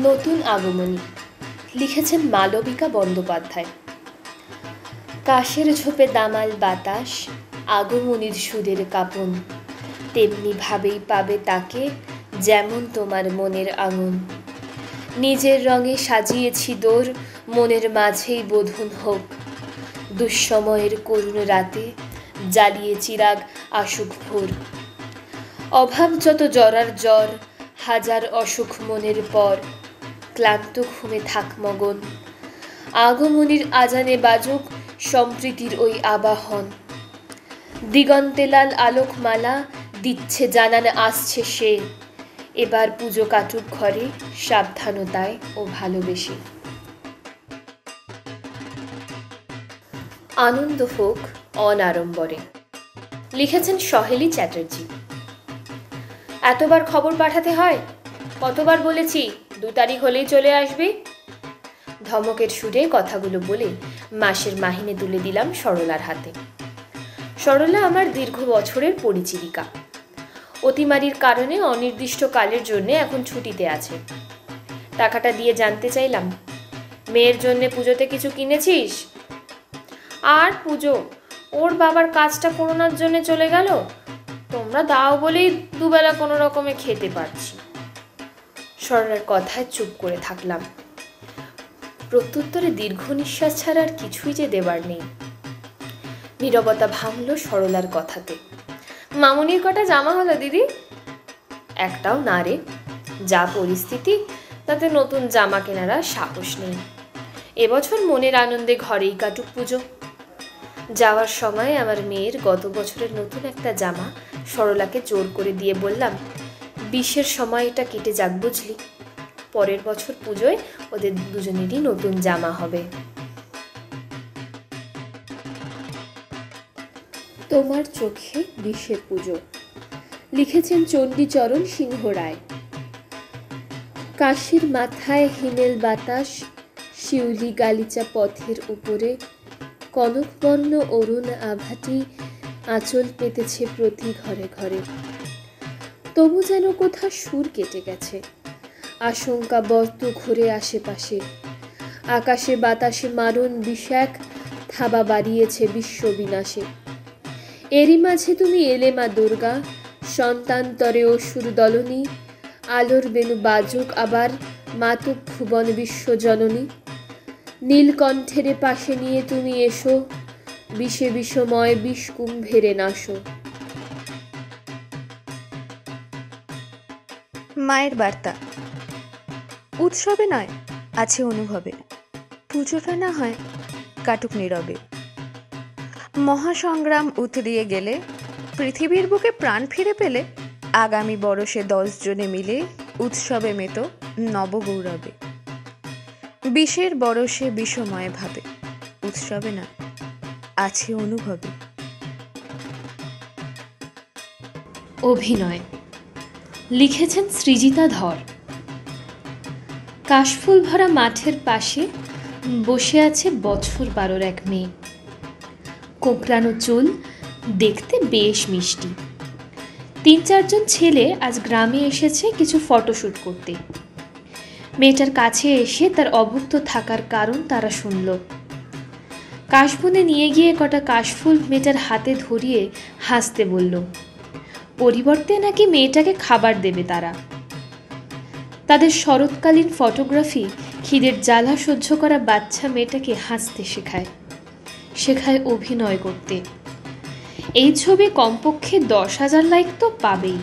নতুন আগমনী। লিখেছেন মালবিকা বন্দ্যোপাধ্যায়। কাশের ঝোপে দামাল বাতাস, আগমনীর সুদের কাপন। তেমনি ভাবেই পাবে তাকে যেমন তোমার মনের আঙুন। নিজের রঙে সাজিয়েছি দোর, মনের মাঝেই বোধন হোক। দুঃসময়ের করুণ রাতে জ্বালিয়ে চিরাগ আসুক ভোর। অভাব যত জরার জ্বর, হাজার অসুখ মনের পর। ক্লান্ত ঘুমে থাক মগন। আগমনীর আজানে বাজুক সম্প্রীতির ওই আবাহন। দিগন্তে লাল আলোকমালা দিচ্ছে জানান আসছে সে। এবার পুজো কাটুক ঘরে সাবধানতায় ও ভালোবেসে। আনন্দ হোক অনাড়ম্বরে। লিখেছেন সহেলি চ্যাটার্জি। এতবার খবর পাঠাতে হয়? কতবার বলেছি দু তারিখ হলেই চলে আসবি। ধমকের সুরে কথাগুলো বলে মাসের মাহিনে তুলে দিলাম সরলার হাতে। সরলা আমার দীর্ঘ বছরের পরিচিরিকা। অতিমারির কারণে অনির্দিষ্ট কালের জন্য এখন ছুটিতে আছে। টাকাটা দিয়ে জানতে চাইলাম, মেয়ের জন্য পুজোতে কিছু কিনেছিস? আর পুজো, ওর বাবার কাজটা করোনার জন্য চলে গেল, তোমরা দাও বলেই দুবেলা কোনো রকমে খেতে পারছি। সরলার কথায় চুপ করে থাকলাম। প্রত্যুত্তরে দীর্ঘ নিঃশ্বাস ছাড়া আর কিছুই যে দেবার নেই। নীরবতা ভাঙল সরলার কথাতে। মামনির কটা জামা হলো, দিদি? একটাও না রে। যা পরিস্থিতি, তাতে নতুন জামা কেনার আর সাহস নেই। এবছর মনের আনন্দে ঘরেই কাটুক পুজো। যাওয়ার সময় আমার মেয়ের গত বছরের নতুন একটা জামা সরলাকে জোর করে দিয়ে বললাম বিশের সময় এটা কেটে যাক, বুঝলি? পরের বছর পুজোয় ওদের দুজনেরই নতুন জামা হবে। তোমার চোখে বিশ্বের পুজো। লিখেছেন চণ্ডীচরণ সিংহ রায়। কাশির মাথায় হিমেল বাতাস, শিউলি গালিচা পথের উপরে কনকবর্ণ অরুণ আভাটি আঁচল পেতেছে প্রতি ঘরে ঘরে। তবু যেন কোথা সুর কেটে গেছে। আশঙ্কা বর্ত ঘুরে আশেপাশে। আকাশে বাতাসে মারণ বিষাক, থাবা বাড়িয়েছে বিশ্ব বিনাশে। এরই মাঝে তুমি এলে মা দুর্গা, সন্তান্তরে অসুর দলনী, আলোর বেনু বাজুক আবার মাতুক ভুবন বিশ্ব জননী। নীলকণ্ঠের পাশে নিয়ে তুমি এসো, বিষে বিষময় বিষ কুম্ভেরে নাশো। মায়ের বার্তা। উৎসবে নয়, আছে অনুভবে। পুজোটা না হয় কাটুক নীরবে। মহাসংগ্রাম উতরিয়ে গেলে, পৃথিবীর বুকে প্রাণ ফিরে পেলে, আগামী দশ জনে মিলে উৎসবে মেত নবগৌরবে। বিষের বরসে বিষময় ভাবে, উৎসবে না, আছে অনুভবে। অভিনয় লিখেছেন সৃজিতা ধর। কাশফুল ভরা মাঠের পাশে বসে আছে বছর বারোর এক মেয়ে। কোঁকড়ানো চুল দেখতে বেশ মিষ্টি। তিন চারজন ছেলে আজ গ্রামে এসেছে কিছু ফটোশ্যুট করতে। মেয়েটার কাছে এসে তার অভুক্ত থাকার কারণ তারা শুনল। কাশবনে নিয়ে গিয়ে কটা কাশফুল মেয়েটার হাতে ধরিয়ে হাসতে বলল পরিবর্তে নাকি মেয়েটাকে খাবার দেবে তারা? তাদের শরৎকালীন ফটোগ্রাফি খিদের জ্বালা সহ্য করা বাচ্চা মেয়েটাকে হাসতে শেখায়। শেখায় অভিনয় করতে। এই ছবি কমপক্ষে দশ হাজার লাইক তো পাবেই।